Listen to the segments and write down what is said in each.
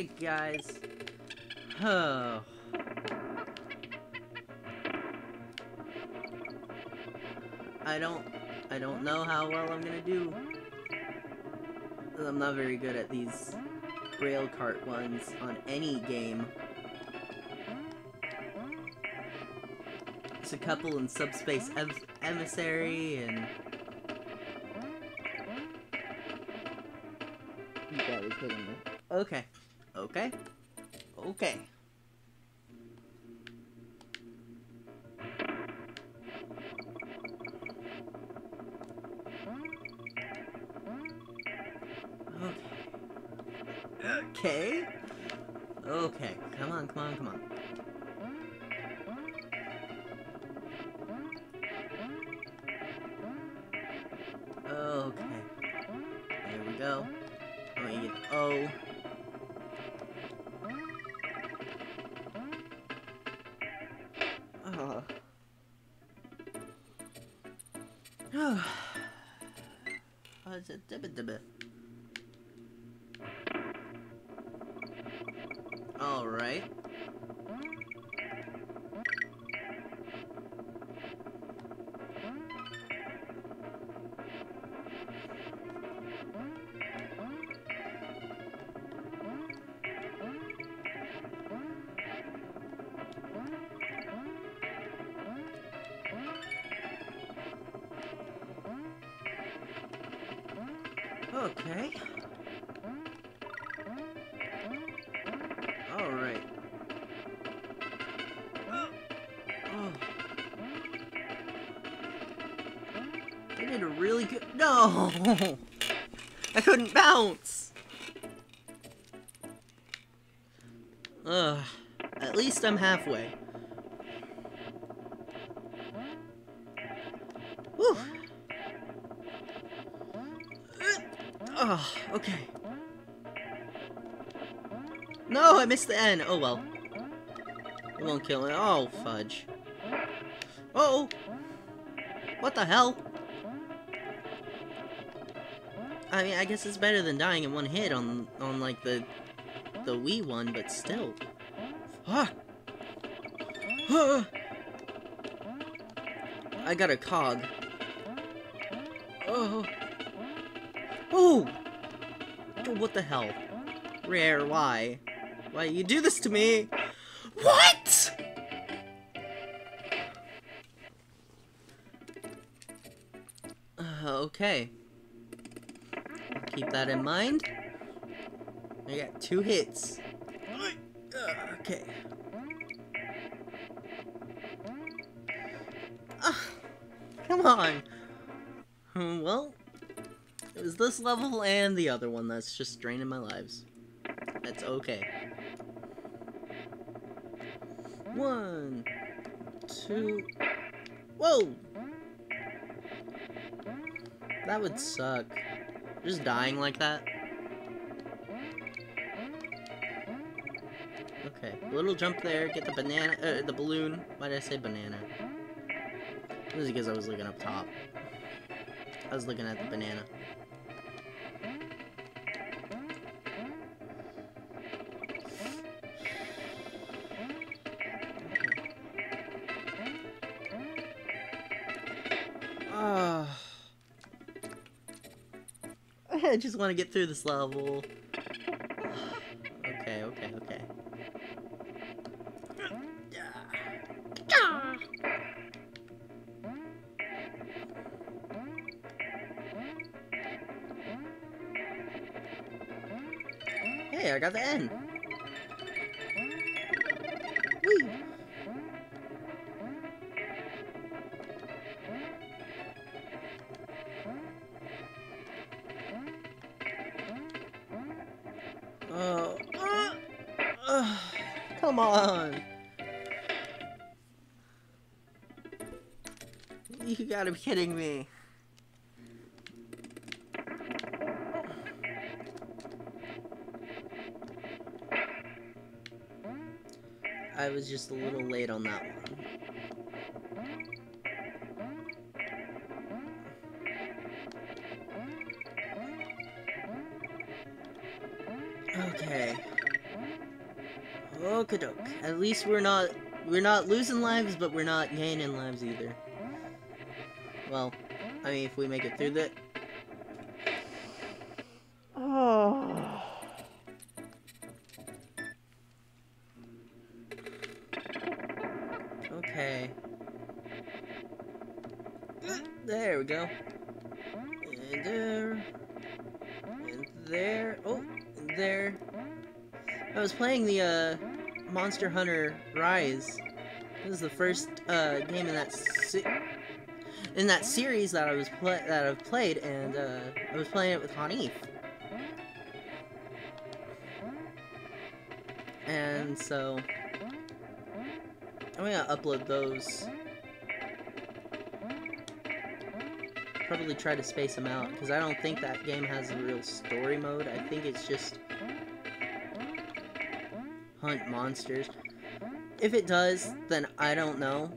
Hey guys. Oh. I don't I don't know how well I'm gonna do. I'm not very good at these rail cart ones on any game. There's a couple in Subspace em Emissary and. Okay. Okay. Okay. Okay. Okay. Come on, come on, come on. Okay. Alright. Oh. Did a really good- No! I couldn't bounce! Ugh. At least I'm halfway. Oh, okay. No, I missed the N. Oh well. It won't kill me. Oh, fudge. Uh oh! What the hell? I mean, I guess it's better than dying in one hit on, on like, the, the Wii one, but still. Ah! Ah! I got a cog. Oh! Oh! Oh, what the hell? Rare, why? Why you do this to me? What? Uh, okay. Keep that in mind. I got two hits. Uh, okay. Ah, come on. This level and the other one that's just draining my lives. That's okay. One, two, whoa! That would suck. Just dying like that. Okay, little jump there, get the banana, uh, the balloon. Why did I say banana? It was because I was looking up top. I was looking at the banana. I just want to get through this level. You gotta be kidding me. I was just a little late on that one. Okay. Okay, doke. At least we're not we're not losing lives, but we're not gaining lives either. I mean, if we make it through that. Oh. Okay. There we go. And there. And there. Oh, and there. I was playing the uh, Monster Hunter Rise. This is the first uh, game in that in that series that I was that I've played, and uh, I was playing it with Hanif. And so I'm gonna upload those. Probably try to space them out because I don't think that game has a real story mode. I think it's just hunt monsters. If it does, then I don't know.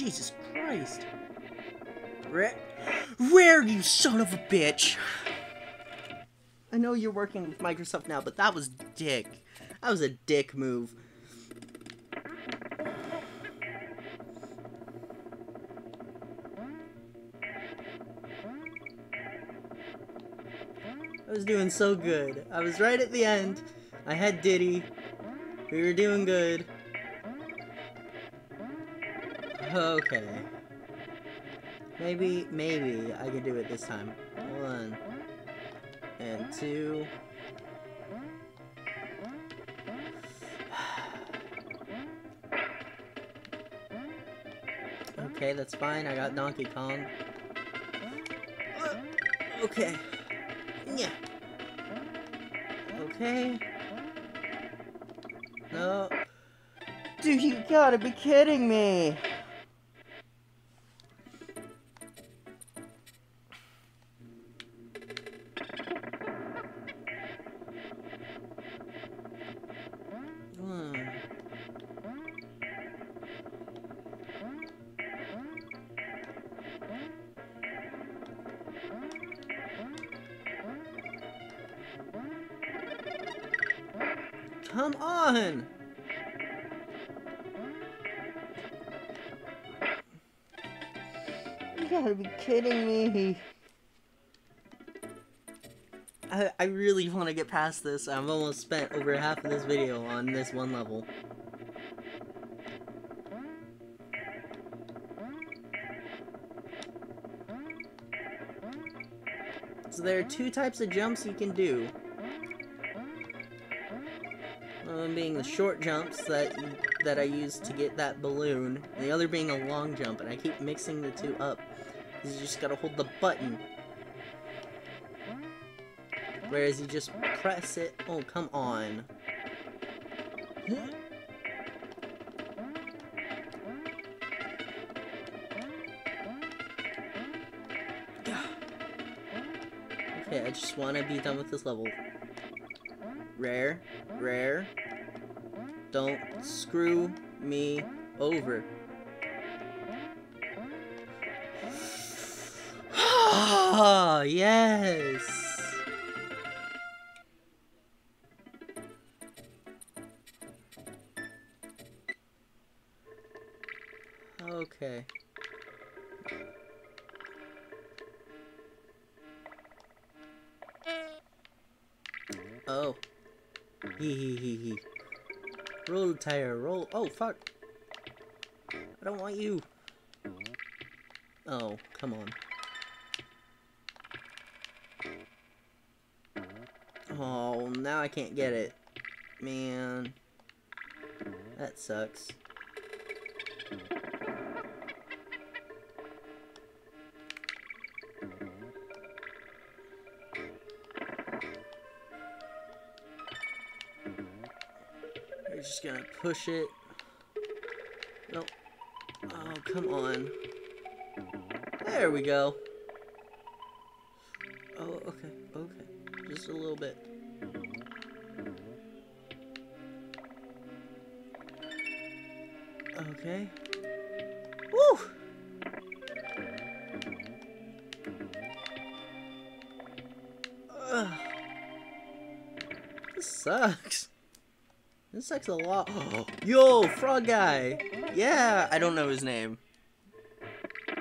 Jesus Christ. Where, where, you son of a bitch? I know you're working with Microsoft now, but that was dick. That was a dick move. I was doing so good. I was right at the end. I had Diddy. We were doing good. Okay. Maybe, maybe I can do it this time. One. And two. Okay, that's fine. I got Donkey Kong. Okay. Yeah. Okay. No. Dude, you gotta be kidding me! Come on! You gotta be kidding me. I, I really want to get past this. I've almost spent over half of this video on this one level. So there are two types of jumps you can do. One being the short jumps that that I use to get that balloon, the other being a long jump, and I keep mixing the two up. You just gotta hold the button. Whereas you just press it. Oh, come on. Okay, I just want to be done with this level. Rare, rare. Don't screw me over. Ah, yes! Roll tire, roll. Oh, fuck. I don't want you. Oh, come on. Oh, now I can't get it. Man. That sucks. Push it. Nope. Oh, come on. There we go. Oh, okay, okay. Just a little bit. Okay. Woo! Ugh. This sucks. This sucks a lot. Yo, frog guy. Yeah, I don't know his name.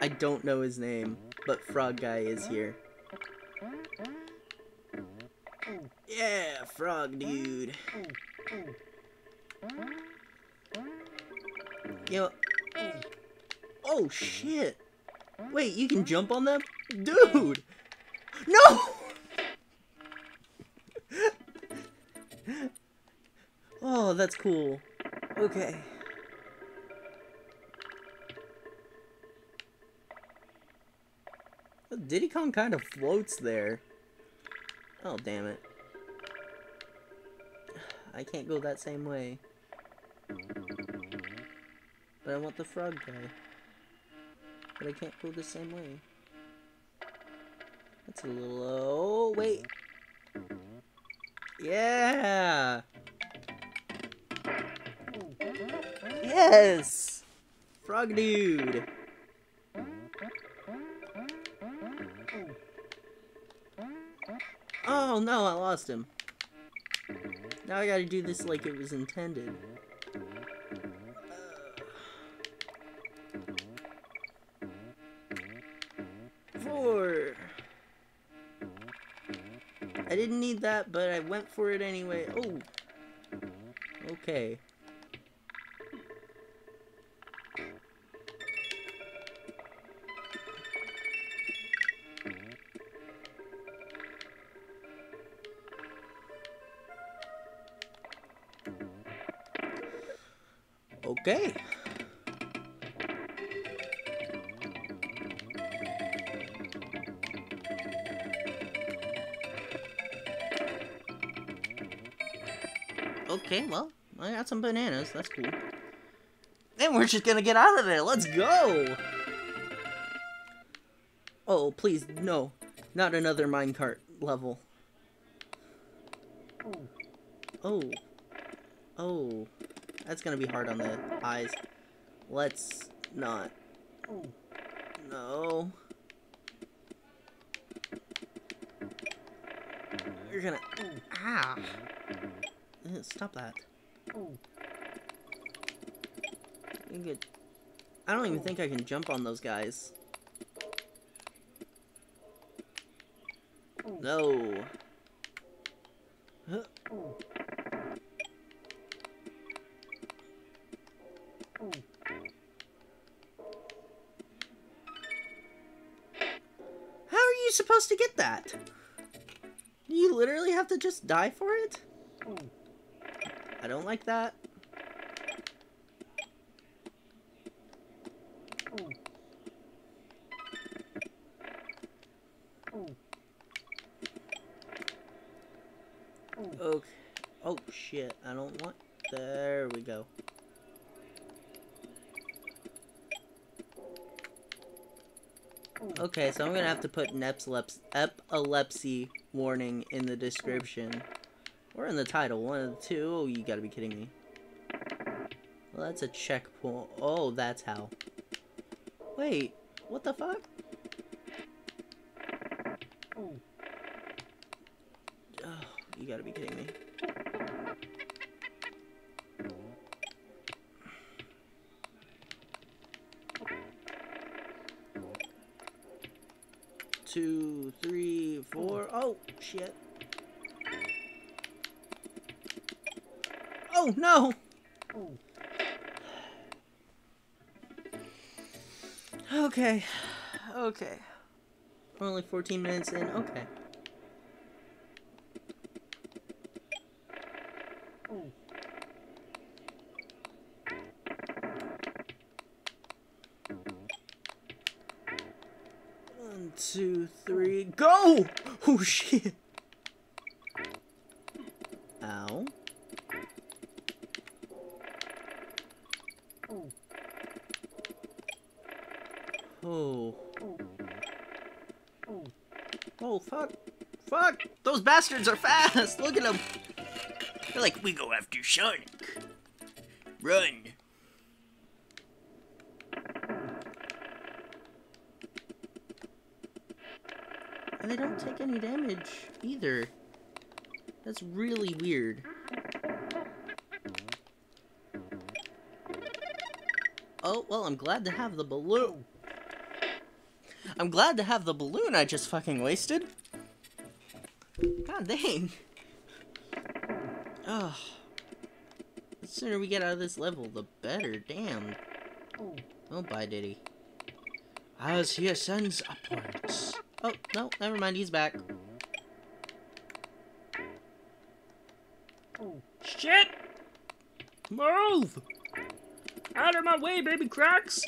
I don't know his name, but frog guy is here. Yeah, frog dude. Yo. Oh shit. Wait, you can jump on them? Dude! No! oh, that's cool. Okay. Diddy Kong kind of floats there. Oh, damn it. I can't go that same way. But I want the frog guy. But I can't go the same way. That's a little... Oh, wait. Yeah! Yes! Frog dude! Oh no, I lost him. Now I gotta do this like it was intended. Four. I didn't need that, but I went for it anyway. Oh. Okay. Okay. Okay, well, I got some bananas. That's cool. Then we're just gonna get out of there. Let's go! Oh, please, no. Not another minecart level. Oh. Oh. Gonna be hard on the eyes. Let's not. No. You're gonna. Ah! Stop that. You. I don't even think I can jump on those guys. No. Supposed to get that? You literally have to just die for it? I don't like that. Okay. Oh shit, I don't want... There we go. Okay, so I'm gonna have to put an epilepsy, epilepsy warning in the description. Or in the title, one of the two. Oh, you gotta be kidding me. Well, that's a checkpoint. Oh, that's how. Wait, what the fuck? Oh, you gotta be kidding me. Two, three, four. Oh, shit. Oh, no! Okay. Okay. We're only 14 minutes in. Okay. One, two, three, go! Oh, shit. Ow. Oh. Oh, fuck. Fuck! Those bastards are fast! Look at them! They're like, we go after Sonic. Run. And they don't take any damage either. That's really weird. Oh, well, I'm glad to have the balloon. I'm glad to have the balloon I just fucking wasted. God dang. Ugh. The sooner we get out of this level, the better. Damn. Oh, bye, Diddy. As he ascends upwards. Oh, no, never mind, he's back. Oh, Shit! Move! Out of my way, baby cracks!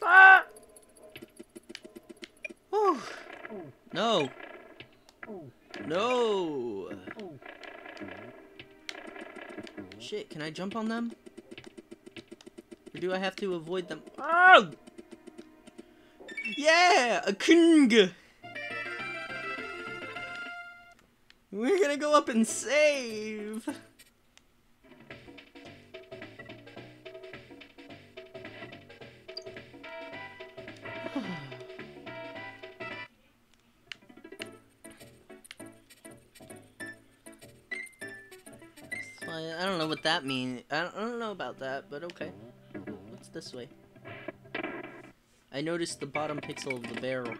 Fuck! Whew. Oh. No. Oh. No. Shit, can I jump on them? Or do I have to avoid them? Oh! Yeah! A king! We're gonna go up and save! I don't know what that means. I don't, I don't know about that, but okay. What's this way? I noticed the bottom pixel of the barrel.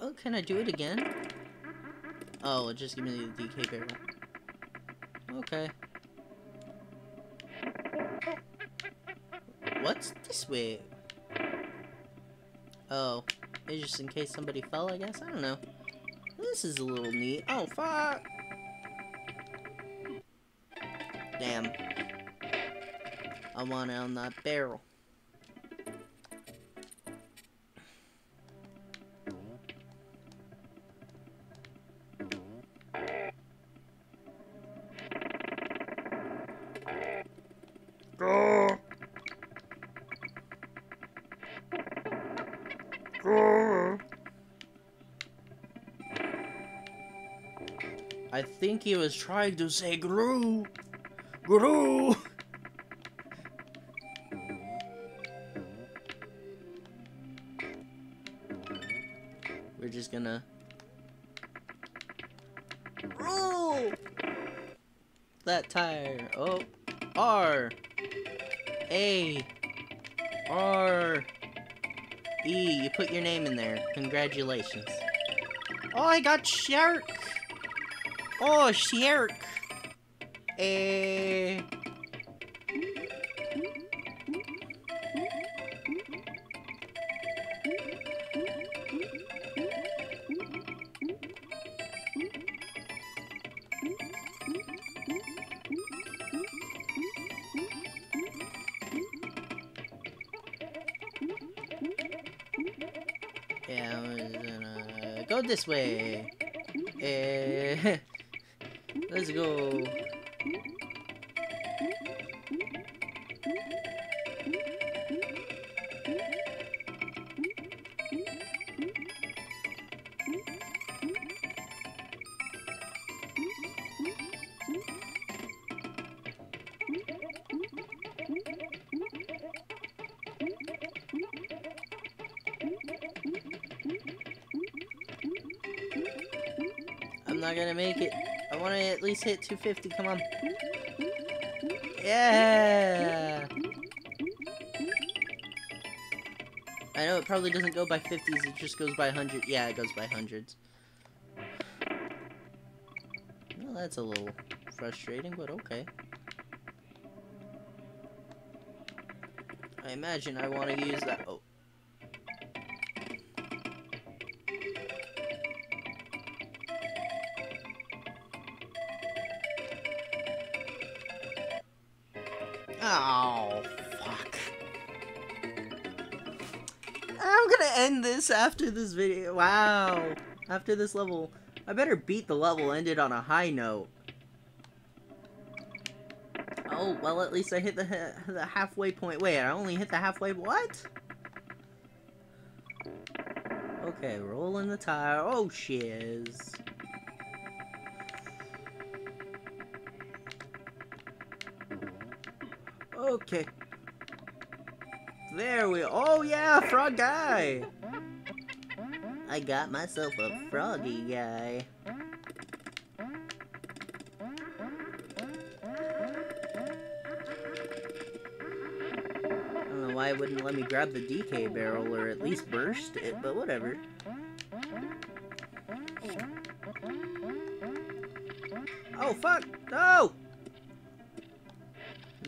Oh, can I do it again? Oh, just give me the DK barrel. Okay. What's this way? Oh, it's just in case somebody fell, I guess? I don't know. This is a little neat. Oh, fuck! Damn. I want it on that barrel. I think he was trying to say Gru. Gru. We're just gonna. Roll! That tire. Oh. R. A. R. E. You put your name in there. Congratulations. Oh, I got shark. Oh, shark. Eh. Yeah, I'm gonna go this way. Eh. Let's go. I'm not gonna make it. Want to at least hit 250. Come on. Yeah. I know it probably doesn't go by 50s. It just goes by 100. Yeah, it goes by hundreds. Well, that's a little frustrating, but okay. I imagine I want to use that. Oh, after this video. Wow. After this level. I better beat the level ended on a high note. Oh, well, at least I hit the, the halfway point. Wait, I only hit the halfway... What? Okay, rolling the tire. Oh, shiz. Okay. There we Oh yeah, frog guy! I got myself a froggy guy. I don't know why it wouldn't let me grab the DK barrel or at least burst it, but whatever. Oh fuck! No!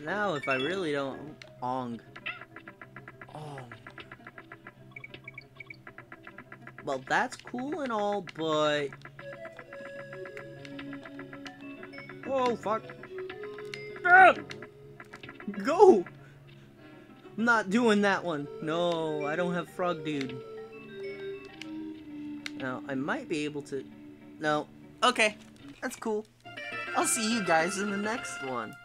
Now if I really don't... Ong. Well, that's cool and all, but... Oh, fuck. Ah! Go! I'm not doing that one. No, I don't have Frog Dude. Now, I might be able to... No. Okay, that's cool. I'll see you guys in the next one.